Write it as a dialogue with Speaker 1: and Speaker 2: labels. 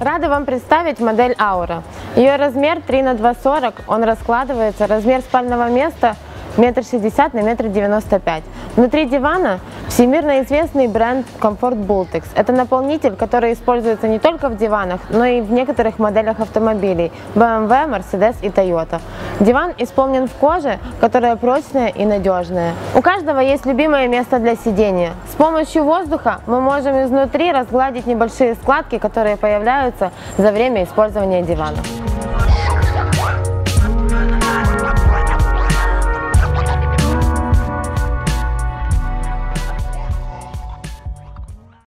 Speaker 1: рады вам представить модель Aura. Ее размер 3 на 2,40, он раскладывается, размер спального места метр шестьдесят на метр девяносто пять. Внутри дивана всемирно известный бренд Comfort Bultex. Это наполнитель, который используется не только в диванах, но и в некоторых моделях автомобилей BMW, Mercedes и Toyota. Диван исполнен в коже, которая прочная и надежная. У каждого есть любимое место для сидения. С помощью воздуха мы можем изнутри разгладить небольшие складки, которые появляются за время использования дивана.